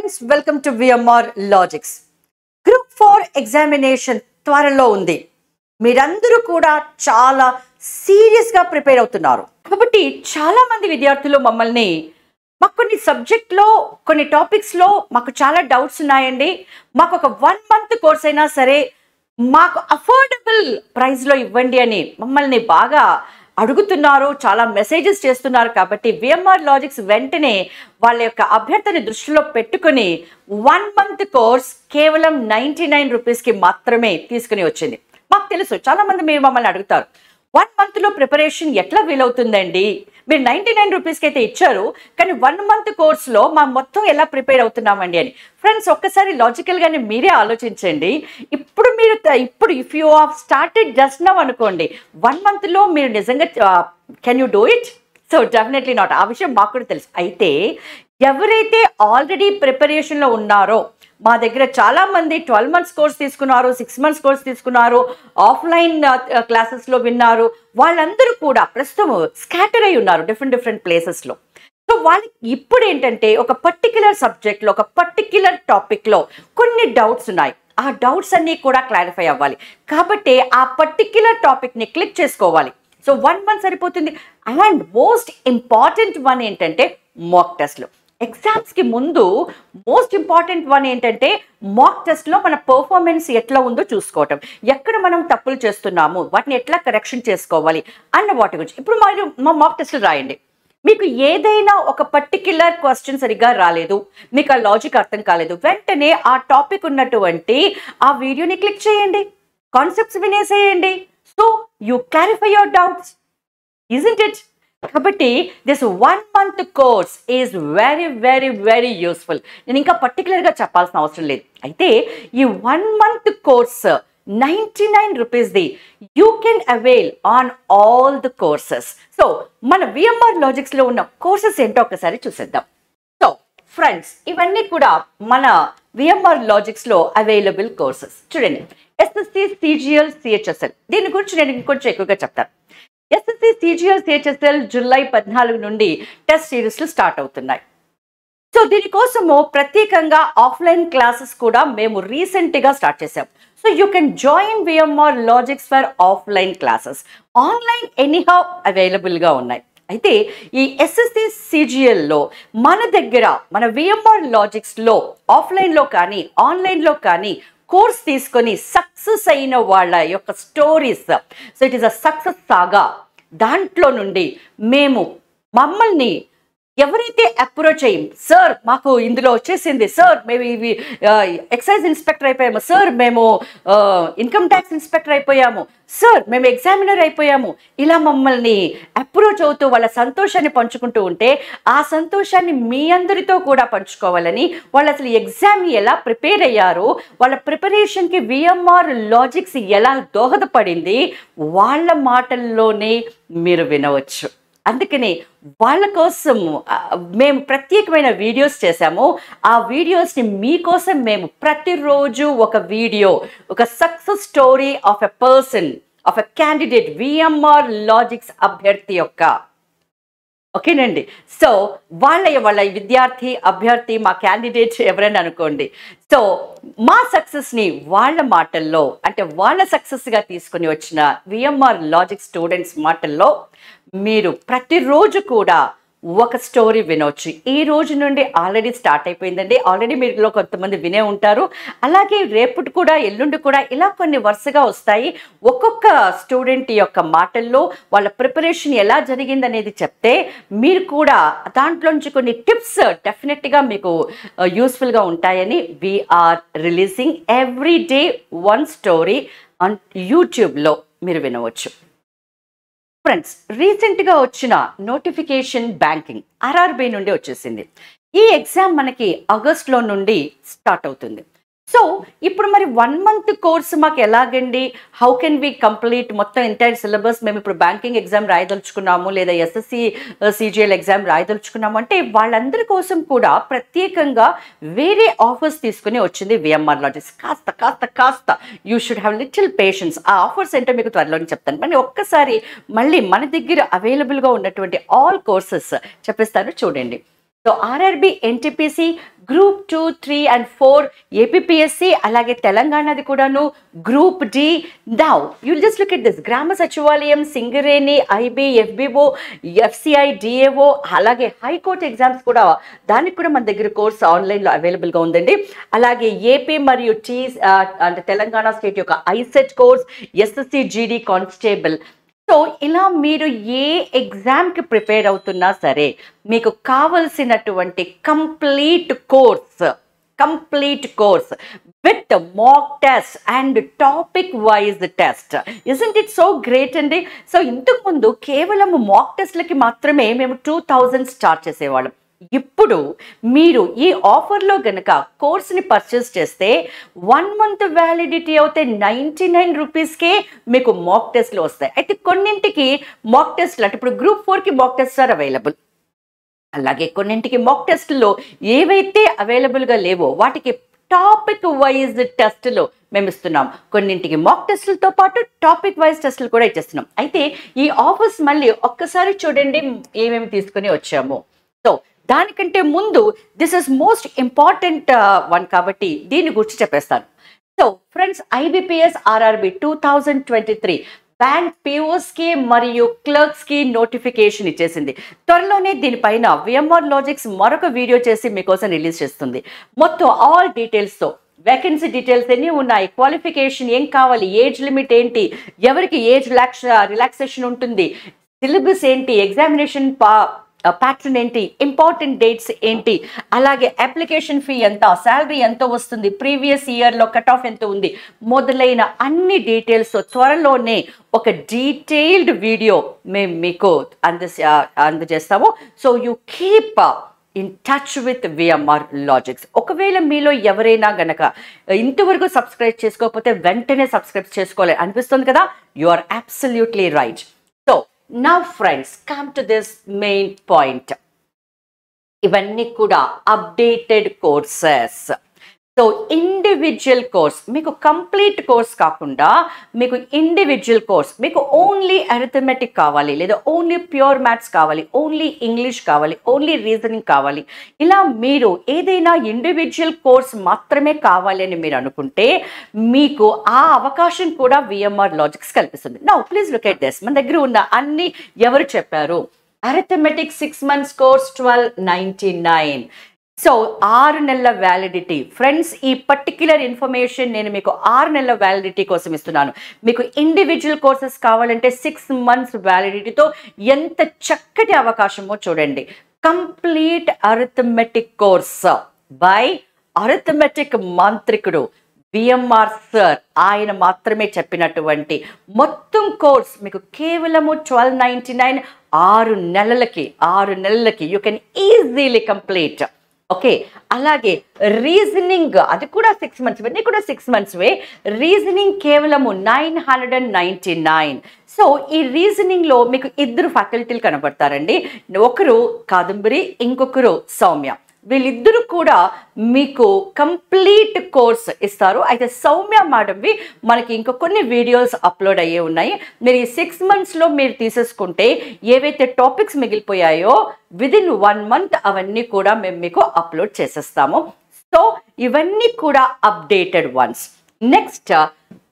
Friends welcome to VMR logics group four examination త్వరలో ఉంది. మీరందరూ కూడా చాలా సీరియస్గా ప్రిపేర్ అవుతున్నారు. కాబట్టి చాలా మంది విద్యార్థులు మమ్మల్ని మాకు కొన్ని సబ్జెక్ట్లో కొన్ని టాపిక్స్లో మాకు చాలా డౌట్స్ ఉన్నాయండి. మాకు ఒక వన్ మంత్ కోర్స్ అయినా సరే మాకు అఫోర్డబుల్ ప్రైస్లో ఇవ్వండి అని మమ్మల్ని బాగా అడుగుతున్నారు చాలా మెసేజెస్ చేస్తున్నారు కాబట్టి విఎంఆర్ లాజిక్స్ వెంటనే వాళ్ళ యొక్క అభ్యర్థిని దృష్టిలో పెట్టుకుని వన్ మంత్ కోర్స్ కేవలం నైంటీ నైన్ రూపీస్కి మాత్రమే తీసుకుని వచ్చింది. మాకు తెలుసు చాలామంది మీరు మమ్మల్ని అడుగుతారు వన్ మంత్లో ప్రిపరేషన్ ఎట్లా వీలవుతుందండి? మీరు నైంటీ నైన్ రూపీస్కి అయితే ఇచ్చారు కానీ వన్ మంత్ కోర్స్లో మా మొత్తం ఎలా ప్రిపేర్ అవుతున్నామండి అని. ఫ్రెండ్స్ ఒక్కసారి లాజికల్గానే మీరే ఆలోచించండి. ఇప్పుడు మీరు ఇప్పుడు if you have started just now అనుకోండి వన్ మంత్లో మీరు నిజంగా can you do it so definitely not ఆ విషయం మాకు కూడా తెలుసు. అయితే ఎవరైతే ఆల్రెడీ ప్రిపరేషన్లో ఉన్నారో మా దగ్గర చాలా మంది ట్వెల్వ్ మంత్స్ కోర్స్ తీసుకున్నారు సిక్స్ మంత్స్ కోర్స్ తీసుకున్నారు ఆఫ్లైన్ క్లాసెస్లో విన్నారు. వాళ్ళందరూ కూడా ప్రస్తుతం స్కాటర్ అయి ఉన్నారు డిఫరెంట్ డిఫరెంట్ ప్లేసెస్లో సో వాళ్ళకి ఇప్పుడు ఏంటంటే ఒక పర్టిక్యులర్ సబ్జెక్ట్లో ఒక పర్టిక్యులర్ టాపిక్లో కొన్ని డౌట్స్ ఉన్నాయి. ఆ డౌట్స్ అన్నీ కూడా క్లారిఫై అవ్వాలి. కాబట్టి ఆ పర్టిక్యులర్ టాపిక్ని క్లిక్ చేసుకోవాలి. సో వన్ మంత్ సరిపోతుంది. అండ్ మోస్ట్ ఇంపార్టెంట్ వన్ ఏంటంటే మాక్ టెస్ట్లు. ఎగ్జామ్స్కి ముందు మోస్ట్ ఇంపార్టెంట్ వన్ ఏంటంటే మాక్ టెస్ట్లో మన పర్ఫార్మెన్స్ ఎట్లా ఉందో చూసుకోవటం. ఎక్కడ మనం తప్పులు చేస్తున్నాము వాటిని ఎట్లా కరెక్షన్ చేసుకోవాలి అన్న వాటి గురించి. ఇప్పుడు మీరు మా మాక్ టెస్ట్లు రాయండి. మీకు ఏదైనా ఒక పర్టిక్యులర్ క్వశ్చన్ సరిగ్గా రాలేదు మీకు ఆ లాజిక్ అర్థం కాలేదు వెంటనే ఆ టాపిక్ ఉన్నటువంటి ఆ వీడియోని క్లిక్ చేయండి. Concepts వినేసేయండి. So you clarify your doubts isn't it కాబట్టి this one month course is very very very useful నేను ఇంకా పర్టికులర్గా చెప్పాల్సిన అవసరం లేదు. అయితే ఈ one month course ninety nine రూపీస్ది you can avail on all the courses so మన విఎంఆర్ లాజిక్స్లో ఉన్న కోర్సెస్ ఏంటో ఒకసారి చూసేద్దాం. సో ఫ్రెండ్స్ ఇవన్నీ కూడా మన విఎంఆర్ లాజిక్స్లో అవైలబుల్ కోర్సెస్ చూడండి ఎస్ఎస్సి సిజిఎల్ సిహెచ్ఎస్ఎల్ దీని గురించి నేను ఇంకొంచెం ఎక్కువగా చెప్తాను. ఎస్ఎస్సి సిజిఎల్ సిహెచ్ఎస్ఎల్ జులై పద్నాలుగు నుండి టెస్ట్ సిరీస్లు స్టార్ట్ అవుతున్నాయి. సో దీనికోసము ప్రత్యేకంగా ఆఫ్లైన్ క్లాసెస్ కూడా మేము రీసెంట్గా స్టార్ట్ చేసాం so you can join VMR logics for offline classes. Online anyhow అవైలబుల్గా ఉన్నాయి. అయితే ఈ ఎస్ఎస్సి సిజిఎల్లో మన దగ్గర మన విఎంఆర్ లాజిక్స్లో ఆఫ్లైన్లో కానీ ఆన్లైన్లో కానీ కోర్స్ తీసుకొని సక్సెస్ అయిన వాళ్ళ యొక్క stories. So it is a success saga దాంట్లో నుండి మేము మమ్మల్ని ఎవరైతే అప్రోచ్ అయ్యి సార్ మాకు ఇందులో వచ్చేసింది సార్ మేము ఇవి ఎక్సైజ్ ఇన్స్పెక్టర్ అయిపోయాము సార్ మేము ఇన్కమ్ ట్యాక్స్ ఇన్స్పెక్టర్ అయిపోయాము సార్ మేము ఎగ్జామినర్ అయిపోయాము. ఇలా మమ్మల్ని అప్రోచ్ అవుతూ వాళ్ళ సంతోషాన్ని పంచుకుంటూ ఉంటే ఆ సంతోషాన్ని మీ అందరితో కూడా పంచుకోవాలని వాళ్ళు అసలు ఎగ్జామ్ ఎలా ప్రిపేర్ అయ్యారు వాళ్ళ ప్రిపరేషన్కి విఎంఆర్ లాజిక్స్ ఎలా దోహదపడింది వాళ్ళ మాటల్లోనే మీరు వినవచ్చు. అందుకని వాళ్ళ కోసం మేము ప్రత్యేకమైన వీడియోస్ చేశాము. ఆ వీడియోస్ని మీకోసం మేము ప్రతిరోజు ఒక వీడియో ఒక success story of a person of a candidate VMR logics అభ్యర్థి యొక్క ఓకేనండి. సో వాళ్ళ వాళ్ళ విద్యార్థి అభ్యర్థి మా క్యాండిడేట్ ఎవరైనా అనుకోండి. సో మా సక్సెస్ని వాళ్ళ మాటల్లో అంటే వాళ్ళ సక్సెస్గా తీసుకొని వచ్చిన విఎంఆర్ లాజిక్ స్టూడెంట్స్ మాటల్లో మీరు ప్రతిరోజు కూడా ఒక స్టోరీ వినొచ్చు. ఈ రోజు నుండి ఆల్రెడీ స్టార్ట్ అయిపోయిందండి. ఆల్రెడీ మీరులో కొంతమంది వినే ఉంటారు. అలాగే రేపటి కూడా ఎల్లుండి కూడా ఇలా కొన్ని వరుసగా వస్తాయి. ఒక్కొక్క స్టూడెంట్ యొక్క మాటల్లో వాళ్ళ ప్రిపరేషన్ ఎలా జరిగిందనేది చెప్తే మీరు కూడా దాంట్లోంచి కొన్ని టిప్స్ డెఫినెట్గా మీకు యూస్ఫుల్గా ఉంటాయని we're releasing every day one story on యూట్యూబ్లో మీరు వినవచ్చు. ఫ్రెండ్స్ రీసెంట్గా వచ్చిన నోటిఫికేషన్ బ్యాంకింగ్ ఆర్ఆర్బి నుండి వచ్చేసింది. ఈ ఎగ్జామ్ మనకి ఆగస్ట్లో నుండి స్టార్ట్ అవుతుంది. సో ఇప్పుడు మరి వన్ మంత్ కోర్స్ మాకు ఎలాగండి? హౌ కెన్ వి కంప్లీట్ మొత్తం ఎంటైర్ సిలబస్ మేము ఇప్పుడు బ్యాంకింగ్ ఎగ్జామ్ రాయదలుచుకున్నాము లేదా ఎస్ఎస్సి సిజిఎల్ ఎగ్జామ్ రాయదలుచుకున్నాము. అంటే వాళ్ళందరి కోసం కూడా ప్రత్యేకంగా వేరే ఆఫర్స్ తీసుకుని వచ్చింది విఎంఆర్ లాజిక్స్ కాస్త కాస్త కాస్త. You should have little patience ఆ ఆఫర్స్ ఏంటో మీకు త్వరలోనే చెప్తాను. మరి ఒక్కసారి మళ్ళీ మన దగ్గర అవైలబుల్గా ఉన్నటువంటి ఆల్ కోర్సెస్ చెప్పిస్తాను చూడండి. So RRB NTPC group two three and four APSC అలాగే తెలంగాణది కూడాను గ్రూప్ డి దావ్ you'll just look at this Grama Sachivalayam Singareni IB FBO FCI DAO అలాగే హైకోర్టు ఎగ్జామ్స్ కూడా దానికి కూడా మన దగ్గర కోర్స్ ఆన్లైన్లో అవైలబుల్గా ఉందండి. అలాగే ఏపీ మరియు టీ అంటే తెలంగాణ స్టేట్ యొక్క ICET course SSC GD constable so ఇలా మీరు ఏ ఎగ్జామ్కి ప్రిపేర్ అవుతున్నా సరే మీకు కావలసినటువంటి complete course complete course with mock test and topic wise test isn't it so great అండి? సో ఇంతకుముందు కేవలం మాక్ టెస్ట్లకి మాత్రమే మేము టూ థౌజండ్ స్టార్ట్ చేసేవాళ్ళం. ఇప్పుడు మీరు ఈ ఆఫర్లో గనక కోర్స్ని పర్చేస్ చేస్తే వన్ మంత్ వ్యాలిడిటీ అయితే నైంటీ నైన్ రూపీస్కే మీకు మాక్ టెస్ట్లు వస్తాయి. అయితే కొన్నింటికి మాక్ టెస్ట్లు అంటే ఇప్పుడు గ్రూప్ ఫోర్కి మాక్ టెస్ట్ ఆర్ అవైలబుల్ అలాగే కొన్నింటికి మాక్ టెస్ట్లో ఏవైతే అవైలబుల్గా లేవో వాటికి టాపిక్ వైజ్ టెస్టులు మేము ఇస్తున్నాం. కొన్నింటికి మాక్ టెస్టులతో పాటు టాపిక్ వైజ్ టెస్టులు కూడా ఇచ్చేస్తున్నాం. అయితే ఈ ఆఫర్స్ మళ్ళీ ఒక్కసారి చూడండి ఏమేమి తీసుకుని వచ్చాము. సో దానికంటే ముందు this is most important one కాబట్టి దీని గురించి చెప్పేస్తాను. So friends IBPS RRB two thousand twenty three bank పిఓస్కి మరియు క్లర్క్స్కి నోటిఫికేషన్ ఇచ్చేసింది. త్వరలోనే దీనిపైన విఎంఆర్ లాజిక్స్ మరొక వీడియో చేసి మీకోసం రిలీజ్ చేస్తుంది. మొత్తం ఆల్ డీటెయిల్స్తో వేకెన్సీ డీటెయిల్స్ ఎన్ని ఉన్నాయి క్వాలిఫికేషన్ ఏం కావాలి ఏజ్ లిమిట్ ఏంటి ఎవరికి ఏజ్ రిలాక్స్ రిలాక్సేషన్ ఉంటుంది సిలబస్ ఏంటి ఎగ్జామినేషన్ పా ప్యాటర్న్ ఏంటి? ఇంపార్టెంట్ డేట్స్ ఏంటి? అలాగే అప్లికేషన్ ఫీ ఎంత? శాలరీ ఎంత వస్తుంది? ప్రీవియస్ ఇయర్లో కట్ ఆఫ్ ఎంత ఉంది? మొదలైన అన్ని డీటెయిల్స్ త్వరలోనే ఒక డీటెయిల్డ్ వీడియో మేము మీకు అంద అందజేస్తాము. So you keep in touch with VMR logics ఒకవేళ మీలో ఎవరైనా గనక ఇంతవరకు సబ్స్క్రైబ్ చేసుకోకపోతే వెంటనే సబ్స్క్రైబ్ చేసుకోవాలి. అనిపిస్తుంది కదా? You are absolutely right Now friends, come to this main point. Even Nikuda updated courses. So individual course మీకు కంప్లీట్ కోర్స్ కాకుండా మీకు ఇండివిజువల్ కోర్స్ మీకు ఓన్లీ అరిథమెటిక్ కావాలి లేదా ఓన్లీ ప్యూర్ మ్యాథ్స్ కావాలి ఓన్లీ ఇంగ్లీష్ కావాలి ఓన్లీ రీజనింగ్ కావాలి. ఇలా మీరు ఏదైనా ఇండివిజువల్ కోర్స్ మాత్రమే కావాలి అని మీరు అనుకుంటే మీకు ఆ అవకాశం కూడా విఎంఆర్ లాజిక్స్ కల్పిస్తుంది. నా ప్లీజ్ లుక్ ఎట్ దిస్ మన దగ్గర ఉన్న అన్ని ఎవరు చెప్పారు? Arithmetic six months course twelve ninety nine so ఆరు నెలల వ్యాలిడిటీ ఫ్రెండ్స్ ఈ పర్టిక్యులర్ ఇన్ఫర్మేషన్ నేను మీకు ఆరు నెలల వ్యాలిడిటీ కోసం ఇస్తున్నాను. మీకు ఇండివిజువల్ కోర్సెస్ కావాలంటే సిక్స్ మంత్స్ వ్యాలిడిటీతో ఎంత చక్కటి అవకాశమో చూడండి. Complete arithmetic course by arithmetic మాంత్రికుడు బిఎంఆర్ సార్ ఆయన మాత్రమే చెప్పినటువంటి మొత్తం కోర్స్ మీకు కేవలము ట్వెల్వ్ నైంటీ నైన్ ఆరు నెలలకి ఆరు నెలలకి you can easily complete okay అలాగే రీజనింగ్ అది కూడా సిక్స్ మంత్స్ ఇవన్నీ కూడా సిక్స్ మంత్స్ వే. రీజనింగ్ కేవలము nine hundred and ninety nine so ఈ రీజనింగ్లో మీకు ఇద్దరు ఫ్యాకల్టీలు కనబడతారండి. ఒకరు కాదంబరి ఇంకొకరు సౌమ్య. వీళ్ళిద్దరూ కూడా మీకు కంప్లీట్ కోర్స్ ఇస్తారు. అయితే సౌమ్య మేడంవి మనకి ఇంకా కొన్ని వీడియోస్ అప్లోడ్ అయ్యే ఉన్నాయి. మీరు ఈ సిక్స్ మంత్స్లో మీరు తీసేసుకుంటే ఏవైతే టాపిక్స్ మిగిలిపోయాయో విదిన్ వన్ మంత్ అవన్నీ కూడా మేము మీకు అప్లోడ్ చేసేస్తాము. సో ఇవన్నీ కూడా updated once next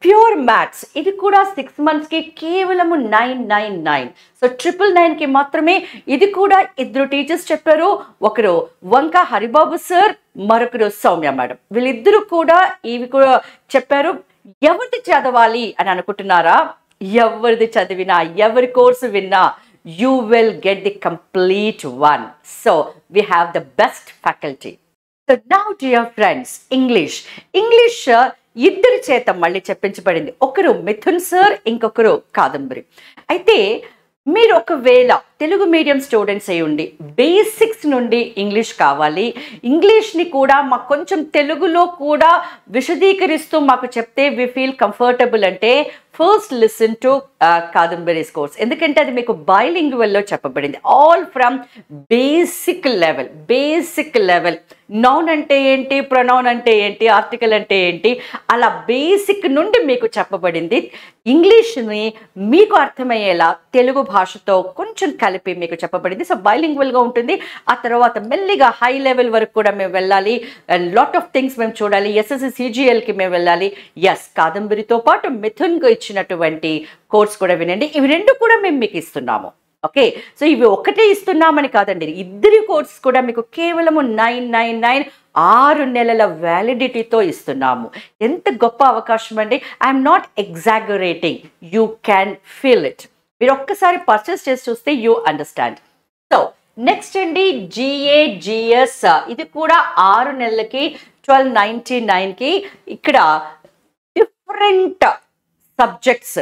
pure maths. ఇది కూడా సిక్స్ మంత్స్కి కేవలము nine nine nine so triple నైన్కి మాత్రమే ఇది కూడా ఇద్దరు టీచర్స్ చెప్పారు. ఒకరు వంక హరిబాబు సార్ మరొకరు సౌమ్య మేడం. వీళ్ళిద్దరూ కూడా ఇవి కూడా చెప్పారు. ఎవరిది చదవాలి అని అనుకుంటున్నారా? ఎవరిది చదివినా ఎవరి కోర్సు విన్నా you will get the complete one so we have the best faculty so now dear friends English English ఇద్దరి చేత మళ్ళీ చెప్పించబడింది. ఒకరు మిథున్ సార్ ఇంకొకరు కాదంబరి. అయితే మీరు ఒకవేళ తెలుగు మీడియం స్టూడెంట్స్ అయ్యండి బేసిక్స్ నుండి ఇంగ్లీష్ కావాలి. ఇంగ్లీష్ని కూడా మాకు కొంచెం తెలుగులో కూడా విశదీకరిస్తూ మాకు చెప్తే వి ఫీల్ కంఫర్టబుల్ అంటే first listen to Kadambari's course ఎందుకంటే అది మీకు బైలింగ్వల్లో చెప్పబడింది. All from basic level basic level noun అంటే ఏంటి? ప్రొనౌన్ అంటే ఏంటి? ఆర్టికల్ అంటే ఏంటి? అలా బేసిక్ నుండి మీకు చెప్పబడింది. ఇంగ్లీష్ని మీకు అర్థమయ్యేలా తెలుగు భాషతో కొంచెం కలిపి మీకు చెప్పబడింది. సో బైలింగ్వల్గా ఉంటుంది. ఆ తర్వాత మెల్లిగా హై లెవెల్ వరకు కూడా మేము వెళ్ళాలి. అండ్ లాట్ ఆఫ్ థింగ్స్ మేము చూడాలి. ఎస్ఎస్సి సిజిఎల్కి మేము వెళ్ళాలి. ఎస్ కాదంబరితో పాటు మిథున్కు ఇచ్చినటువంటి కోర్స్ కూడా వినండి. ఇవి రెండు కూడా మేము మీకు ఇస్తున్నాము. ఓకే సో ఇవి ఒకటే ఇస్తున్నామని కాదండి. ఇద్దరి కోర్స్ కూడా మీకు కేవలము నైన్ నైన్ నైన్ ఆరు నెలల వ్యాలిడిటీతో ఇస్తున్నాము. ఎంత గొప్ప అవకాశం అండి I'm not exaggerating you can feel it మీరు ఒక్కసారి పర్చేస్ చేసి చూస్తే యూ అండర్స్టాండ్ సో నెక్స్ట్ అండి జిఏజిఎస్ ఇది కూడా ఆరు నెలలకి ట్వెల్వ్ నైంటీ నైన్కి ఇక్కడ different subjects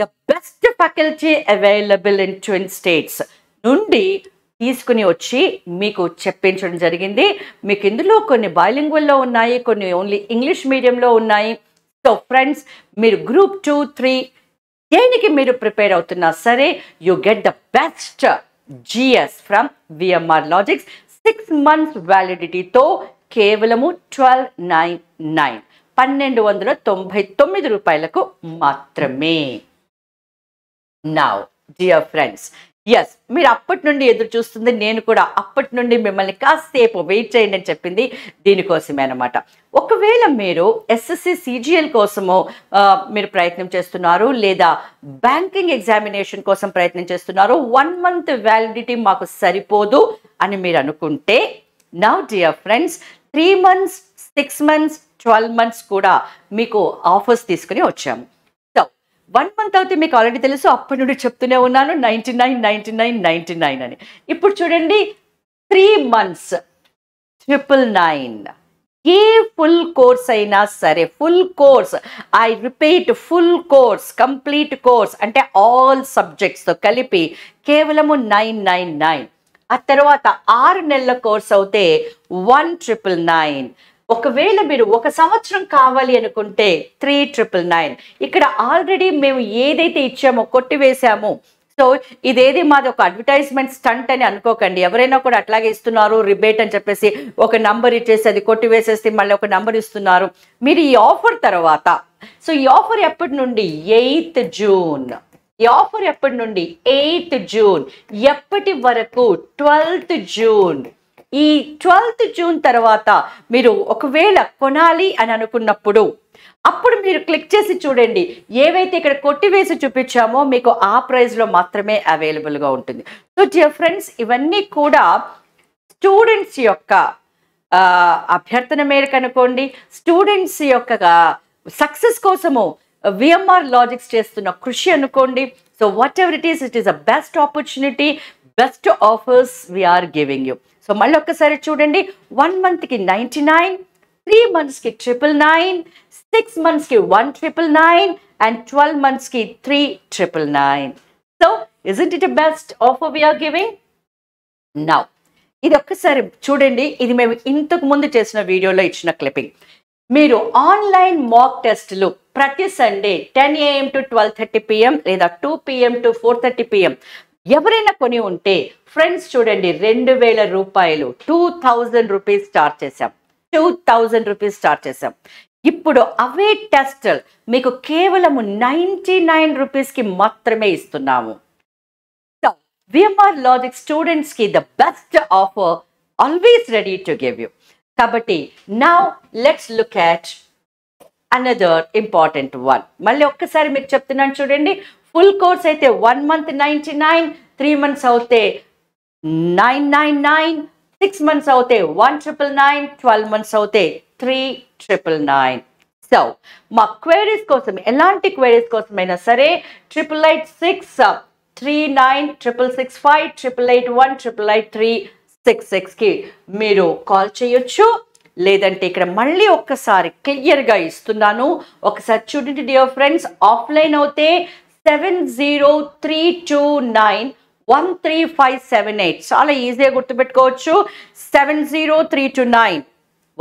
the best faculty available in twin states నుండి తీసుకుని వచ్చి మీకు చెప్పించడం జరిగింది. మీకు ఇందులో కొన్ని బైలింగ్వల్లో ఉన్నాయి కొన్ని ఓన్లీ ఇంగ్లీష్ మీడియంలో ఉన్నాయి. సో ఫ్రెండ్స్ మీరు గ్రూప్ టూ త్రీ దేనికి మీరు ప్రిపేర్ అవుతున్నా సరే you get the best GS from VMR logics. Six months వ్యాలిడిటీతో కేవలము ట్వెల్వ్ నైన్ నైన్. పన్నెండు వందల తొంభై తొమ్మిది రూపాయలకు మాత్రమే. నౌ డియర్ ఫ్రెండ్స్ ఎస్ మీరు అప్పటి నుండి ఎదురు చూస్తుంది నేను కూడా. అప్పటి నుండి మిమ్మల్ని కాసేపు వెయిట్ చేయండి అని చెప్పింది దీనికోసమే అనమాట ఒకవేళ మీరు ఎస్ఎస్సి సిజిఎల్ కోసము మీరు ప్రయత్నం చేస్తున్నారు లేదా బ్యాంకింగ్ ఎగ్జామినేషన్ కోసం ప్రయత్నం చేస్తున్నారు వన్ మంత్ వ్యాలిడిటీ మాకు సరిపోదు అని మీరు అనుకుంటే now dear friends three months six months twelve months కూడా మీకు ఆఫర్స్ తీసుకుని వచ్చాము. వన్ మంత్ అయితే మీకు ఆల్రెడీ తెలుసు అప్పటి నుండి చెప్తూనే ఉన్నాను ninety nine ninety nine ninety nine అని. ఇప్పుడు చూడండి త్రీ మంత్స్ ట్రిపుల్ నైన్ ఏ ఫుల్ కోర్స్ అయినా సరే full course I repeat full course complete course అంటే ఆల్ సబ్జెక్ట్స్తో కలిపి కేవలము నైన్ నైన్ నైన్ ఆ తర్వాత ఆరు నెలల కోర్స్ అయితే వన్ ట్రిపుల్ నైన్ ఒకవేళ మీరు ఒక సంవత్సరం కావాలి అనుకుంటే త్రీ ట్రిపుల్ నైన్ ఇక్కడ ఆల్రెడీ మేము ఏదైతే ఇచ్చామో కొట్టివేశామో సో ఇదేది మాది ఒక అడ్వర్టైజ్మెంట్ స్టంట్ అని అనుకోకండి. ఎవరైనా కూడా అట్లాగే ఇస్తున్నారు రిబేట్ అని చెప్పేసి ఒక నంబర్ ఇచ్చేసి అది కొట్టివేసేసి మళ్ళీ ఒక నంబర్ ఇస్తున్నారు. మీరు ఈ ఆఫర్ తర్వాత సో ఈ ఆఫర్ ఎప్పటి నుండి? ఎయిత్ జూన్ ఈ ఆఫర్ ఎప్పటి నుండి? ఎయిత్ జూన్ ఎప్పటి వరకు? ట్వెల్త్ జూన్ ఈ ట్వెల్త్ జూన్ తర్వాత మీరు ఒకవేళ కొనాలి అని అనుకున్నప్పుడు అప్పుడు మీరు క్లిక్ చేసి చూడండి. ఏవైతే ఇక్కడ కొట్టివేసి చూపించామో మీకు ఆ ప్రైస్లో మాత్రమే అవైలబుల్గా ఉంటుంది. సో డియర్ ఫ్రెండ్స్ ఇవన్నీ కూడా స్టూడెంట్స్ యొక్క అభ్యర్థన మేరకు అనుకోండి. స్టూడెంట్స్ యొక్క సక్సెస్ కోసము విఎంఆర్ లాజిక్స్ చేస్తున్న కృషి అనుకోండి. So what it is it is a best opportunity best offers we're giving you so మళ్ళీ ఒక్కసారి చూడండి. వన్ మంత్కి నైంటీ నైన్ త్రీ మంత్స్కి ట్రిపుల్ నైన్ సిక్స్ మంత్స్కి one triple nine and twelve మంత్స్కి three triple nine so is it it best offer we're giving now ఇది ఒక్కసారి చూడండి. ఇది మేము ఇంతకు ముందు చేసిన వీడియోలో ఇచ్చిన క్లిప్పింగ్ మీరు ఆన్లైన్ మాక్ టెస్టులు ప్రతి Sunday ten AM to twelve thirty PM లేదా two PM to four thirty PM ఎవరైనా కొని ఉంటే ఫ్రెండ్స్ చూడండి రెండు వేల రూపాయలు టూ థౌజండ్ రూపీస్ స్టార్ట్ చేసాం టూ థౌజండ్ రూపీస్ స్టార్ట్ చేసాం ఇప్పుడు అవే టెస్ట్ మీకు కేవలము నైంటీ నైన్ రూపీస్కి మాత్రమే ఇస్తున్నాము. విఎంఆర్ లాజిక్ స్టూడెంట్స్కి the best offer always ready to give you కాబట్టి నా let's look at another important one మళ్ళీ ఒక్కసారి మీకు చెప్తున్నాను చూడండి. ఫుల్ కోర్స్ అయితే one month ninety nine three months అవుతే nine nine nine six months అవుతే one triple nine twelve months అవుతే త్రీ ట్రిపుల్ నైన్. సో మా క్వైరీస్ కోసం ఎలాంటి క్వైరీస్ కోసమైనా సరే triple eight six three nine triple six five triple eight one triple eight three six సిక్స్కి మీరు call చేయొచ్చు. లేదంటే ఇక్కడ మళ్ళీ ఒక్కసారి క్లియర్గా ఇస్తున్నాను. ఒకసారి చూడండి డియర్ ఫ్రెండ్స్ ఆఫ్లైన్ అవుతే seven zero three two nine one three five seven eight చాలా ఈజీగా గుర్తుపెట్టుకోవచ్చు. Seven zero three two nine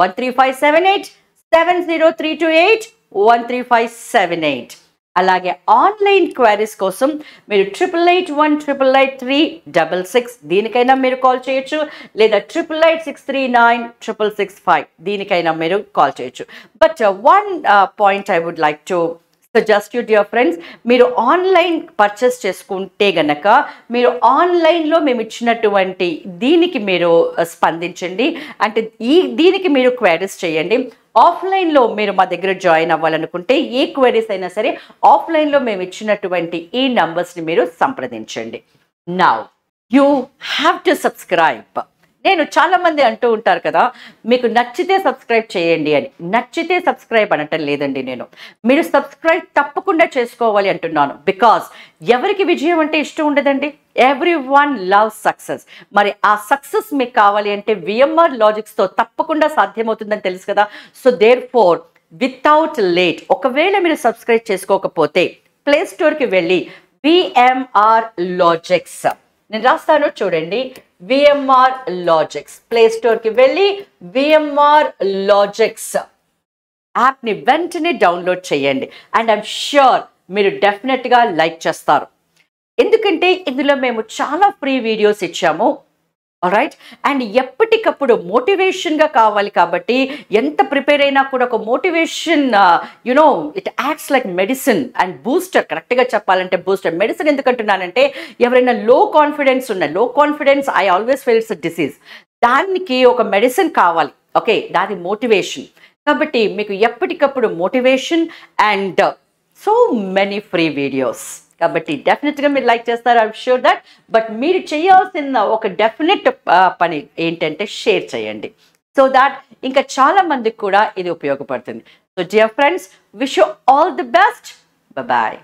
one three five seven eight seven zero three two eight one three five seven eight అలాగే online queries కోసం మీరు triple eight one triple eight three double six దీనికైనా మీరు call చేయొచ్చు. లేదా triple eight six three nine triple six five దీనికైనా మీరు call చేయొచ్చు. But one point I would like to just you dear friends మీరు online purchase చేసుకుంటే గనక మీరు ఆన్లైన్లో మేము ఇచ్చినటువంటి దీనికి మీరు స్పందించండి. అంటే ఈ దీనికి మీరు క్వైరీస్ చేయండి. ఆఫ్లైన్లో మీరు మా దగ్గర జాయిన్ అవ్వాలనుకుంటే ఏ క్వైరీస్ అయినా సరే ఆఫ్లైన్లో మేము ఇచ్చినటువంటి ఈ నంబర్స్ని మీరు సంప్రదించండి. Now you have to subscribe నేను చాలామంది అంటూ ఉంటారు కదా మీకు నచ్చితే సబ్స్క్రైబ్ చేయండి అని. నచ్చితే సబ్స్క్రైబ్ అనటం లేదండి నేను. మీరు సబ్స్క్రైబ్ తప్పకుండా చేసుకోవాలి అంటున్నాను. బికాస్ ఎవరికి విజయం అంటే ఇష్టం ఉండదండి? ఎవ్రీ వన్ లవ్ సక్సెస్ మరి ఆ సక్సెస్ మీకు కావాలి అంటే విఎంఆర్ లాజిక్స్తో తప్పకుండా సాధ్యమవుతుందని తెలుసు కదా? So therefore without late ఒకవేళ మీరు సబ్స్క్రైబ్ చేసుకోకపోతే ప్లే స్టోర్కి వెళ్ళి విఎంఆర్ లాజిక్స్ నేను రాస్తాను చూడండి. విఎంఆర్ లాజిక్స్ ప్లే స్టోర్కి వెళ్ళి విఎంఆర్ లాజిక్స్ యాప్ని వెంటనే డౌన్లోడ్ చేయండి. అండ్ ఐమ్ ష్యూర్ మీరు డెఫినెట్గా లైక్ చేస్తారు. ఎందుకంటే ఇందులో మేము చాలా ఫ్రీ వీడియోస్ ఇచ్చాము. రైట్ అండ్ ఎప్పటికప్పుడు మోటివేషన్గా కావాలి కాబట్టి ఎంత ప్రిపేర్ అయినా కూడా ఒక motivation you know it acts like medicine and booster కరెక్ట్గా చెప్పాలంటే బూస్టర్ మెడిసిన్ ఎందుకంటున్నానంటే ఎవరైనా లో కాన్ఫిడెన్స్ ఉన్న low confidence I always feels disease దానికి ఒక మెడిసిన్ కావాలి. ఓకే దాని మోటివేషన్ కాబట్టి మీకు ఎప్పటికప్పుడు motivation and so many free videos కాబట్టి డెఫినెట్గా మీరు లైక్ చేస్తారు ఐమ్ షూర్ దట్ బట్ మీరు చేయాల్సిన ఒక డెఫినెట్ పని ఏంటంటే షేర్ చేయండి. సో దాట్ ఇంకా చాలా మందికి కూడా ఇది ఉపయోగపడుతుంది. So dear friends wish all the best bye